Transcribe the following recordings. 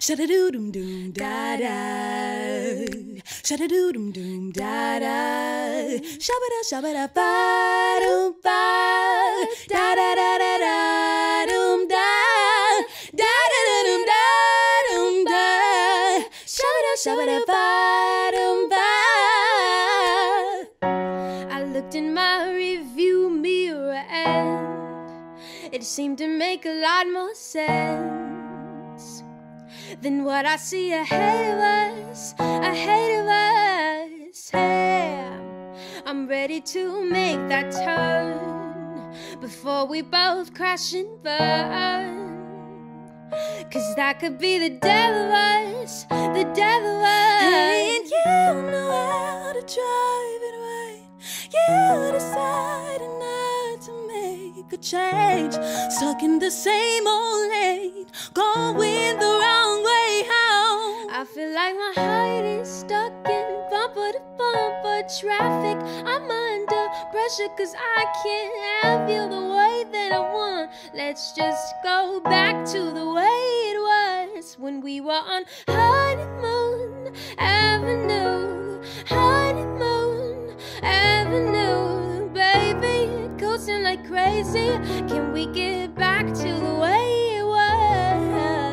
Shada doo dum doom da da. Shada doo dum doom da da. Shabba da shabba da ba doom ba. Da da da da da doom da. Da da da doom da doom da. Shabba da ba doom ba. I looked in my review mirror and it seemed to make a lot more sense than what I see ahead of us, ahead of us. Hey, I'm ready to make that turn before we both crash and burn. Cause that could be the of us, the of us. And you know how to drive it right. You decided not to make a change. Stuck in the same old lane, going the wrong traffic. I'm under pressure cause I can't have you the way that I want. Let's just go back to the way it was when we were on honeymoon avenue. Honeymoon avenue, baby. Coasting like crazy. Can we get back to the way it was?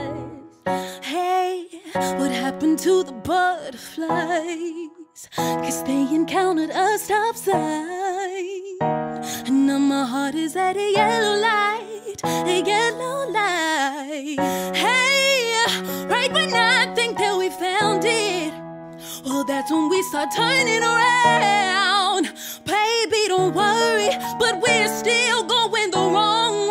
Hey, what happened to the butterflies? Cause they encountered a stop sign. And now my heart is at a yellow light, a yellow light. Hey, right when I think that we found it, well, that's when we start turning around. Baby, don't worry, but we're still going the wrong way.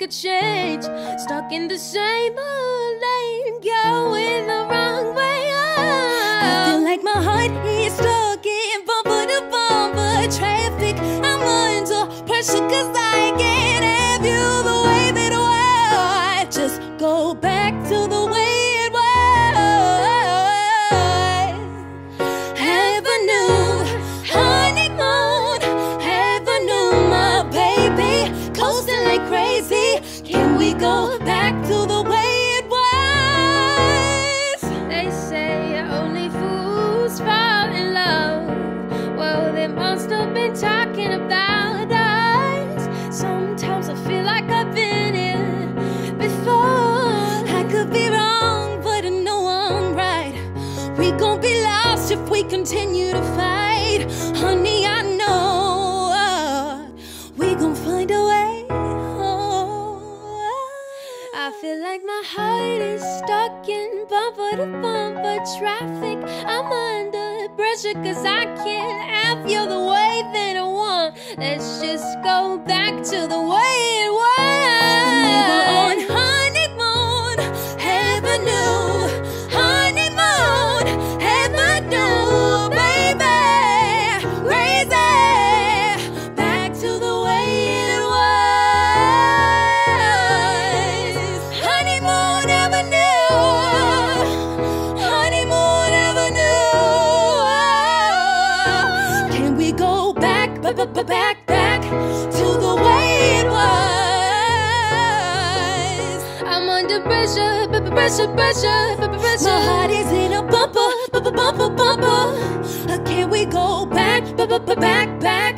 Make a change. Stuck in the same old lane, going the wrong way. I feel like my heart is stuck in bumper to bumper traffic. I'm under pressure cause I can't have you the way that I. Just go back to the way have been talking about us. Sometimes I feel like I've been here before. I could be wrong, but I know I'm right. We gon' be lost if we continue to fight. Honey, I know we gon' find a way. I feel like my heart is stuck in bumper to bumper traffic. I'm under pressure cause I can't have you the way that I want. Let's just go back to the way it was. Back, back, to the way it was? I'm under pressure, pressure, pressure, pressure. My heart is in a bumper, bumper, bumper, Can we go back, back, back?